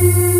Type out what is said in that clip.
you